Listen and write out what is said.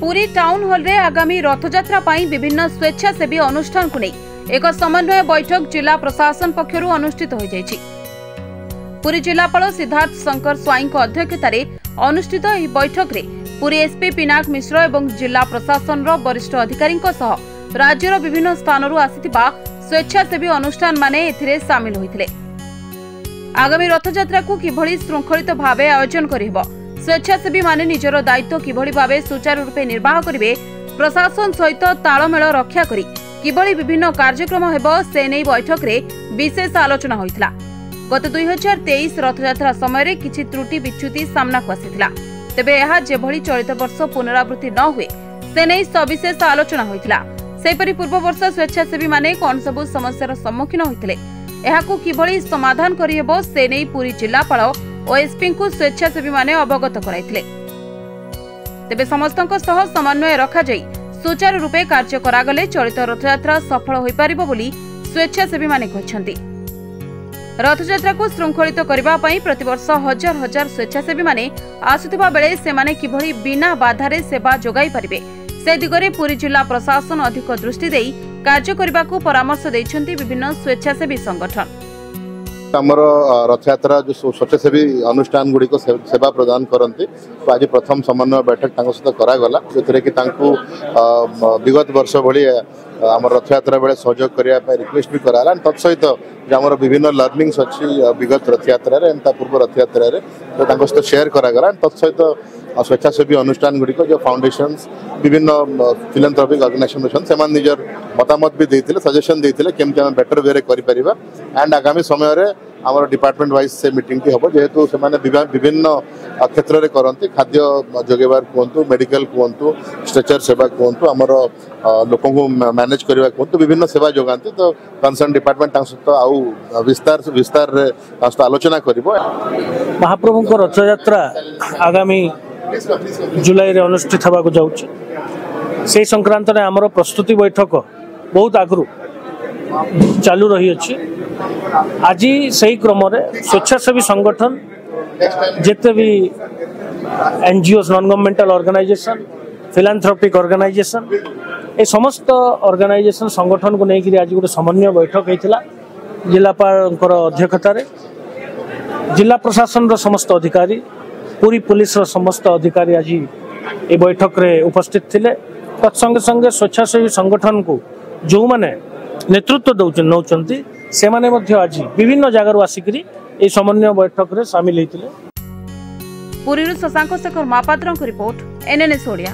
Puri town ହଲ୍ରେ ଆଗାମୀ ରଥଯାତ୍ରା ପାଇଁ ବିଭିନ୍ନ ସ୍ୱେଚ୍ଛାସେବୀ ଅନୁଷ୍ଠାନକୁ ନେଇ ଏକ ସମନ୍ୱୟ ବୈଠକ ଜିଲ୍ଲା ପ୍ରଶାସନ ପକ୍ଷରୁ ଅନୁଷ୍ଠିତ ହୋଇଯାଇଛି। ପୁରୀ ଜିଲ୍ଲାପାଳ ସିଦ୍ଧାର୍ଥ ଶଙ୍କର ସ୍ୱାଇଁଙ୍କ ଅଧ୍ୟକ୍ଷତାରେ ଅନୁଷ୍ଠିତ ଏହି ବୈଠକରେ ପୁରୀ ଏସ୍ପି ପିନାକ ମିଶ୍ର ଏବଂ ଜିଲ୍ଲା ପ୍ରଶାସନର ବରିଷ୍ଠ ଅଧିକାରୀଙ୍କ ସହ ରାଜ୍ୟର ବିଭିନ୍ନ ସ୍ଥାନରୁ ଆସିଥିବା ସ୍ୱେଚ୍ଛାସେବୀ ଅନୁଷ୍ଠାନମାନେ ଏଥିରେ ସାମିଲ ହୋଇଥିଲେ। ଆଗାମୀ ରଥଯାତ୍ରାକୁ କିଭଳି ଶୃଙ୍ଖଳିତ ଭାବେ ଆୟୋଜନ କରିହେବ? ସ୍ୱେଚ୍ଛାସେବୀମାନେ ନିଜର ଦାୟିତ୍ୱ କିଭଳି ଭାବେ ସୁଚାରୁ ରୂପେ ନିର୍ବାହ କରିବେ ପ୍ରଶାସନ ସହିତ ତାଳମେଳ ରକ୍ଷା କରି କିଭଳି ବିଭିନ୍ନ କାର୍ଯ୍ୟକ୍ରମ ହେବ ସେ ନେଇ ବୈଠକରେ ବିଶେଷ ଆଲୋଚନା ହୋଇଥିଲା। ଗତ ଦୁଇ ହଜାର ତେଇଶ ରଥଯାତ୍ରା ସମୟରେ କିଛି ତ୍ରୁଟି ବିଚ୍ୟୁତି ସାମ୍ନାକୁ ଆସିଥିଲା। ତେବେ ଏହା ଯେଭଳି ଚଳିତ ବର୍ଷ ପୁନରାବୃତ୍ତି ନ ହୁଏ ସେ ନେଇ ସବିଶେଷ ଆଲୋଚନା ହୋଇଥିଲା। ସେହିପରି ପୂର୍ବବର୍ଷ ସ୍ୱେଚ୍ଛାସେବୀମାନେ କଣ ସବୁ ସମସ୍ୟାର ସମ୍ମୁଖୀନ ହୋଇଥିଲେ ଏହାକୁ କିଭଳି ସମାଧାନ କରିହେବ ସେ ନେଇ ପୁରୀ ଜିଲ୍ଲାପାଳ ଓ ଏସ୍ପିଙ୍କୁ ସ୍ୱେଚ୍ଛାସେବୀମାନେ ଅବଗତ କରାଇଥିଲେ। ତେବେ ସମସ୍ତଙ୍କ ସହ ସମନ୍ୱୟ ରଖାଯାଇ ସୁଚାରୁ ରୂପେ କାର୍ଯ୍ୟ କରାଗଲେ ଚଳିତ ରଥଯାତ୍ରା ସଫଳ ହୋଇପାରିବ ବୋଲି ସ୍ୱେଚ୍ଛାସେବୀମାନେ କହିଛନ୍ତି। ରଥଯାତ୍ରାକୁ ଶୃଙ୍ଖଳିତ କରିବା ପାଇଁ ପ୍ରତିବର୍ଷ ହଜାର ହଜାର ସ୍ୱେଚ୍ଛାସେବୀମାନେ ଆସୁଥିବା ବେଳେ ସେମାନେ କିଭଳି ବିନା ବାଧାରେ ସେବା ଯୋଗାଇ ପାରିବେ ସେ ଦିଗରେ ପୁରୀ ଜିଲ୍ଲା ପ୍ରଶାସନ ଅଧିକ ଦୃଷ୍ଟି ଦେଇ କାର୍ଯ୍ୟ କରିବାକୁ ପରାମର୍ଶ ଦେଇଛନ୍ତି ବିଭିନ୍ନ ସ୍ୱେଚ୍ଛାସେବୀ ସଂଗଠନ। ଆମର ରଥଯାତ୍ରା ଯେଉଁ ସ୍ୱ- ସ୍ୱଚ୍ଛାସେବୀ ଅନୁଷ୍ଠାନ ଗୁଡ଼ିକ ସେବା ପ୍ରଦାନ କରନ୍ତି ଆଜି ପ୍ରଥମ ସମନ୍ୱୟ ବୈଠକ ତାଙ୍କ ସହିତ କରାଗଲା ଯେଉଁଥିରେ କି ତାଙ୍କୁ ବିଗତ ବର୍ଷ ଭଳି ଆମର ରଥଯାତ୍ରା ବେଳେ ସହଯୋଗ କରିବା ପାଇଁ ରିକ୍ୱେଷ୍ଟ ବି କରାଗଲା ତତ୍ ସହିତ ଯେ ଆମର ବିଭିନ୍ନ ଲର୍ଣ୍ଣିଂସ ଅଛି ବିଗତ ରଥଯାତ୍ରାରେ and ତା ପୂର୍ବ ରଥଯାତ୍ରାରେ ତାଙ୍କ ସହିତ ସେୟାର କରାଗଲା And ତତ୍ ସହିତ ଅ, ସ୍ୱେଚ୍ଛାସେବୀ ଅନୁଷ୍ଠାନ ଗୁଡ଼ିକ ଯେଉଁ ଫାଉଣ୍ଡେସନ୍ସ ବିଭିନ୍ନ ଫିଲାନ୍ଥ୍ରପିକ୍ ଅର୍ଗାନାଇଜେସନ୍ ଅଛନ୍ତି ସେମାନେ ନିଜର ମତାମତ ବି ଦେଇଥିଲେ ସଜେସନ୍ ଦେଇଥିଲେ କେମିତି ଆମେ ବେଟର ୱେରେ କରିପାରିବା। ଆଣ୍ଡ ଆଗାମୀ ସମୟରେ ଆମର ଡିପାର୍ଟମେଣ୍ଟ ୱାଇଜ୍ ସେ ମିଟିଂଟି ହେବ। ଯେହେତୁ ସେମାନେ ବିଭି- ବିଭିନ୍ନ ଅ, କ୍ଷେତ୍ରରେ କରନ୍ତି ଖାଦ୍ୟ ଯୋଗାଇବାର କୁହନ୍ତୁ ମେଡିକାଲ କୁହନ୍ତୁ ଷ୍ଟ୍ରେଚର ସେବା କୁହନ୍ତୁ ଆମର ଅ, ଲୋକଙ୍କୁ ମ୍ୟାନେଜ କରିବା କୁହନ୍ତୁ ବିଭିନ୍ନ ସେବା ଯୋଗାନ୍ତି। ତ କନସର୍ନ ଡିପାର୍ଟମେଣ୍ଟ ତାଙ୍କ ସହିତ ଆଉ ବିସ୍ତାର ବିସ୍ତାରରେ ତାଙ୍କ ସହିତ ଆଲୋଚନା କରିବ। ମହାପ୍ରଭୁଙ୍କ ରଥଯାତ୍ରା ଆଗାମୀ ଜୁଲାଇରେ ଅନୁଷ୍ଠିତ ହେବାକୁ ଯାଉଛି। ସେହି ସଂକ୍ରାନ୍ତରେ ଆମର ପ୍ରସ୍ତୁତି ବୈଠକ ବହୁତ ଆଗରୁ ଚାଲୁ ରହିଅଛି। ଆଜି ସେହି କ୍ରମରେ ସ୍ୱେଚ୍ଛାସେବୀ ସଂଗଠନ ଯେତେ ବି N G Os non governmental organisation philanthropic organisation ଏ ସମସ୍ତ ଅର୍ଗାନାଇଜେସନ୍ ସଂଗଠନକୁ ନେଇକରି ଆଜି ଗୋଟେ ସମନ୍ୱୟ ବୈଠକ ହେଇଥିଲା ଜିଲ୍ଲାପାଳଙ୍କର ଅଧ୍ୟକ୍ଷତାରେ। ଜିଲ୍ଲା ପ୍ରଶାସନର ସମସ୍ତ ଅଧିକାରୀ ପୁରୀ ପୁଲିସର ସମସ୍ତ ଅଧିକାରୀ ଆଜି ଏ ବୈଠକରେ ଉପସ୍ଥିତ ଥିଲେ। ତତ୍ସଙ୍ଗେ ସଙ୍ଗେ ସ୍ୱେଚ୍ଛାସେବୀ ସଂଗଠନକୁ ଯେଉଁମାନେ ନେତୃତ୍ୱ ଦେଉଛନ୍ତି ନେଉଛନ୍ତି ସେମାନେ ମଧ୍ୟ ଆଜି ବିଭିନ୍ନ ଜାଗାରୁ ଆସିକରି ଏହି ସମନ୍ୱୟ ବୈଠକରେ ସାମିଲ ହୋଇଥିଲେ। ପୁରୀରୁ ଶଶାଙ୍କ ଶେଖର ମହାପାତ୍ରଙ୍କ ରିପୋର୍ଟ ଏନ୍ଏନ୍ଏସ୍ ଓଡ଼ିଆ।